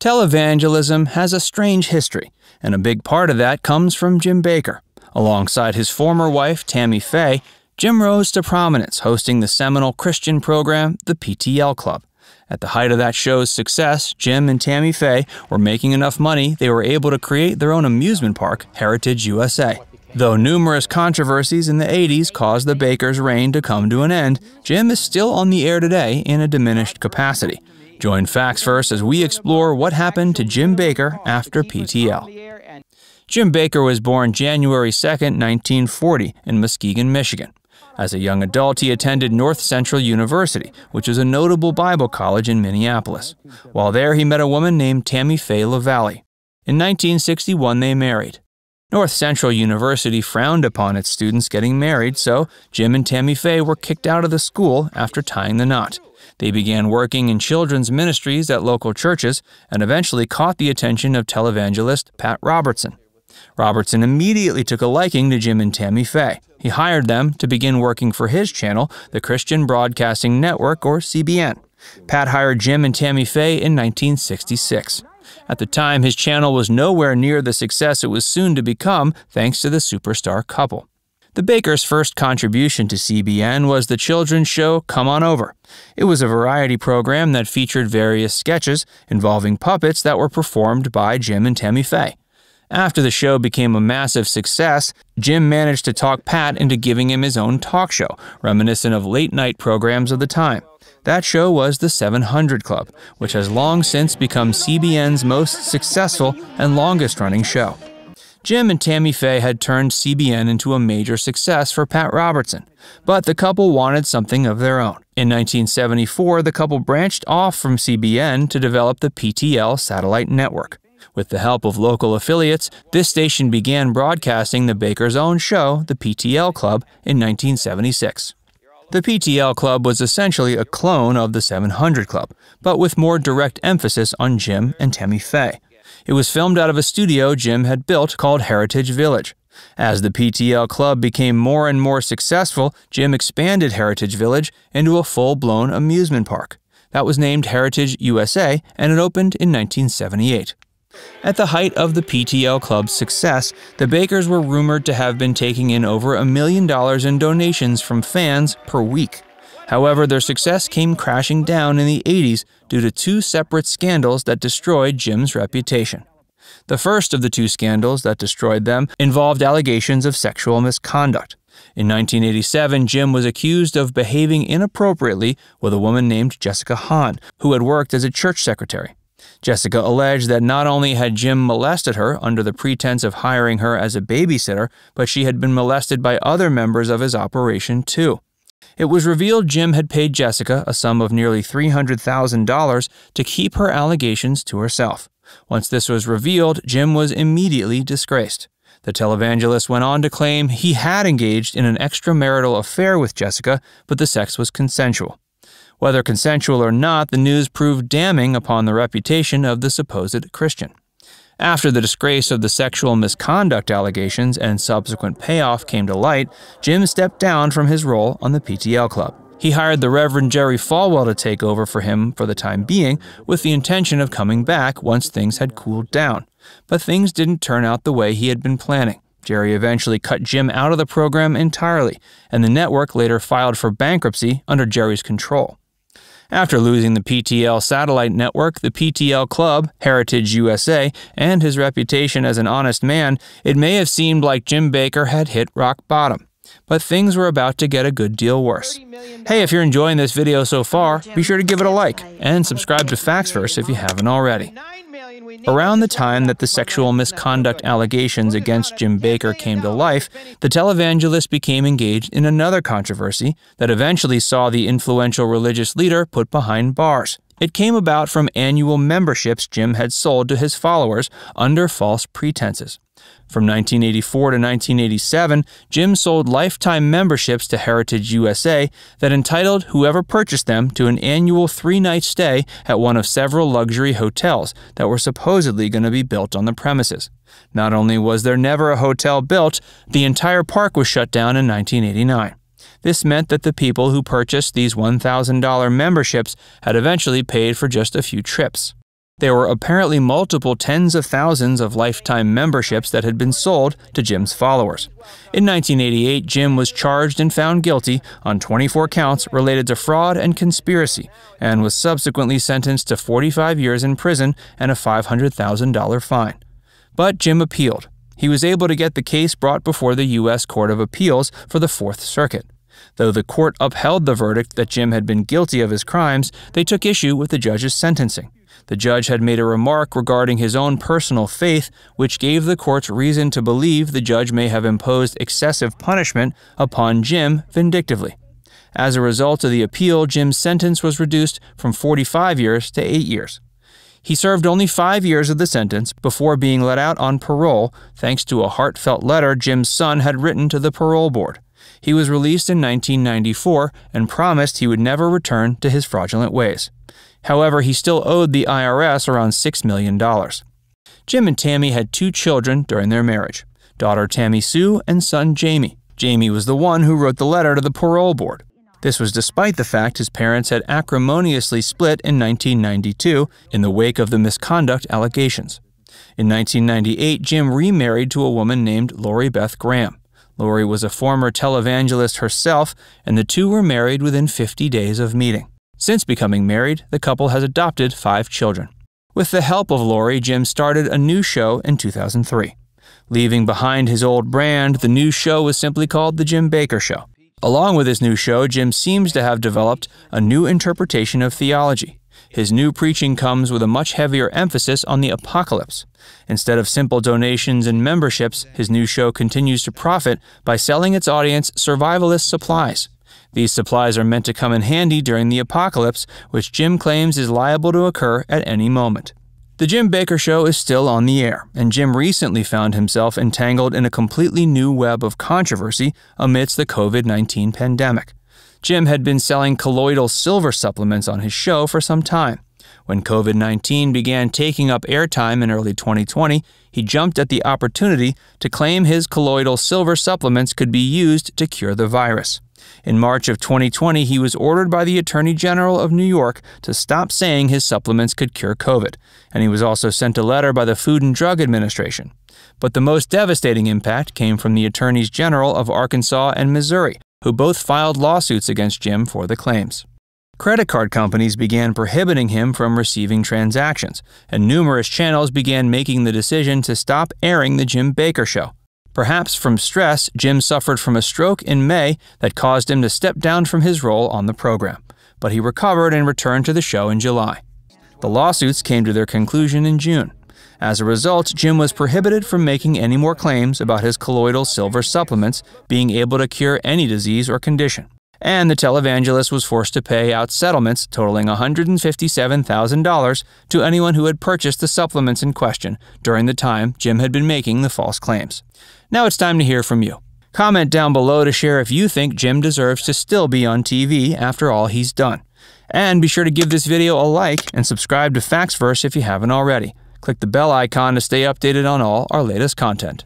Televangelism has a strange history, and a big part of that comes from Jim Bakker. Alongside his former wife, Tammy Faye, Jim rose to prominence hosting the seminal Christian program, the PTL Club. At the height of that show's success, Jim and Tammy Faye were making enough money they were able to create their own amusement park, Heritage USA. Though numerous controversies in the 80s caused the Bakkers' reign to come to an end, Jim is still on the air today in a diminished capacity. Join Facts Verse as we explore what happened to Jim Bakker after PTL. Jim Bakker was born January 2, 1940, in Muskegon, Michigan. As a young adult, he attended North Central University, which is a notable Bible college in Minneapolis. While there, he met a woman named Tammy Faye LaValley. In 1961, they married. North Central University frowned upon its students getting married, so Jim and Tammy Faye were kicked out of the school after tying the knot. They began working in children's ministries at local churches and eventually caught the attention of televangelist Pat Robertson. Robertson immediately took a liking to Jim and Tammy Faye. He hired them to begin working for his channel, the Christian Broadcasting Network, or CBN. Pat hired Jim and Tammy Faye in 1966. At the time, his channel was nowhere near the success it was soon to become thanks to the superstar couple. The Bakkers' first contribution to CBN was the children's show Come On Over. It was a variety program that featured various sketches involving puppets that were performed by Jim and Tammy Faye. After the show became a massive success, Jim managed to talk Pat into giving him his own talk show, reminiscent of late night programs of the time. That show was The 700 Club, which has long since become CBN's most successful and longest running show. Jim and Tammy Faye had turned CBN into a major success for Pat Robertson, but the couple wanted something of their own. In 1974, the couple branched off from CBN to develop the PTL satellite network. With the help of local affiliates, this station began broadcasting the Bakker's own show, the PTL Club, in 1976. The PTL Club was essentially a clone of the 700 Club, but with more direct emphasis on Jim and Tammy Faye. It was filmed out of a studio Jim had built called Heritage Village. As the PTL Club became more and more successful, Jim expanded Heritage Village into a full blown amusement park. That was named Heritage USA and it opened in 1978. At the height of the PTL Club's success, the Bakkers were rumored to have been taking in over a million dollars in donations from fans per week. However, their success came crashing down in the 80s due to two separate scandals that destroyed Jim's reputation. The first of the two scandals that destroyed them involved allegations of sexual misconduct. In 1987, Jim was accused of behaving inappropriately with a woman named Jessica Hahn, who had worked as a church secretary. Jessica alleged that not only had Jim molested her under the pretense of hiring her as a babysitter, but she had been molested by other members of his operation too. It was revealed Jim had paid Jessica a sum of nearly $300,000 to keep her allegations to herself. Once this was revealed, Jim was immediately disgraced. The televangelist went on to claim he had engaged in an extramarital affair with Jessica, but the sex was consensual. Whether consensual or not, the news proved damning upon the reputation of the supposed Christian. After the disgrace of the sexual misconduct allegations and subsequent payoff came to light, Jim stepped down from his role on the PTL Club. He hired the Reverend Jerry Falwell to take over for him for the time being, with the intention of coming back once things had cooled down. But things didn't turn out the way he had been planning. Jerry eventually cut Jim out of the program entirely, and the network later filed for bankruptcy under Jerry's control. After losing the PTL satellite network, the PTL Club, Heritage USA, and his reputation as an honest man, it may have seemed like Jim Bakker had hit rock bottom. But things were about to get a good deal worse. Hey, if you're enjoying this video so far, be sure to give it a like and subscribe to FactsVerse if you haven't already. Around the time that the sexual misconduct allegations against Jim Bakker came to life, the televangelist became engaged in another controversy that eventually saw the influential religious leader put behind bars. It came about from annual memberships Jim had sold to his followers under false pretenses. From 1984 to 1987, Jim sold lifetime memberships to Heritage USA that entitled whoever purchased them to an annual three night stay at one of several luxury hotels that were supposedly going to be built on the premises. Not only was there never a hotel built, the entire park was shut down in 1989. This meant that the people who purchased these $1,000 memberships had eventually paid for just a few trips. There were apparently multiple tens of thousands of lifetime memberships that had been sold to Jim's followers. In 1988, Jim was charged and found guilty on 24 counts related to fraud and conspiracy, and was subsequently sentenced to 45 years in prison and a $500,000 fine. But Jim appealed. He was able to get the case brought before the U.S. Court of Appeals for the Fourth Circuit. Though the court upheld the verdict that Jim had been guilty of his crimes, they took issue with the judge's sentencing. The judge had made a remark regarding his own personal faith, which gave the courts reason to believe the judge may have imposed excessive punishment upon Jim vindictively. As a result of the appeal, Jim's sentence was reduced from 45 years to 8 years. He served only five years of the sentence before being let out on parole thanks to a heartfelt letter Jim's son had written to the parole board. He was released in 1994 and promised he would never return to his fraudulent ways. However, he still owed the IRS around $6 million. Jim and Tammy had two children during their marriage daughter Tammy Sue and son Jamie. Jamie was the one who wrote the letter to the parole board. This was despite the fact his parents had acrimoniously split in 1992 in the wake of the misconduct allegations. In 1998, Jim remarried to a woman named Lori Beth Graham. Lori was a former televangelist herself, and the two were married within 50 days of meeting. Since becoming married, the couple has adopted five children. With the help of Lori, Jim started a new show in 2003. Leaving behind his old brand, the new show was simply called The Jim Bakker Show. Along with his new show, Jim seems to have developed a new interpretation of theology. His new preaching comes with a much heavier emphasis on the apocalypse. Instead of simple donations and memberships, his new show continues to profit by selling its audience survivalist supplies. These supplies are meant to come in handy during the apocalypse, which Jim claims is liable to occur at any moment. The Jim Bakker Show is still on the air, and Jim recently found himself entangled in a completely new web of controversy amidst the COVID 19 pandemic. Jim had been selling colloidal silver supplements on his show for some time. When COVID 19 began taking up airtime in early 2020, he jumped at the opportunity to claim his colloidal silver supplements could be used to cure the virus. In March of 2020, he was ordered by the Attorney General of New York to stop saying his supplements could cure COVID, and he was also sent a letter by the Food and Drug Administration. But the most devastating impact came from the Attorneys General of Arkansas and Missouri, who both filed lawsuits against Jim for the claims. Credit card companies began prohibiting him from receiving transactions, and numerous channels began making the decision to stop airing The Jim Bakker Show. Perhaps from stress, Jim suffered from a stroke in May that caused him to step down from his role on the program, but he recovered and returned to the show in July. The lawsuits came to their conclusion in June. As a result, Jim was prohibited from making any more claims about his colloidal silver supplements being able to cure any disease or condition. And the televangelist was forced to pay out settlements totaling $157,000 to anyone who had purchased the supplements in question during the time Jim had been making the false claims. Now it's time to hear from you. Comment down below to share if you think Jim deserves to still be on TV after all he's done. And be sure to give this video a like and subscribe to FactsVerse if you haven't already. Click the bell icon to stay updated on all our latest content.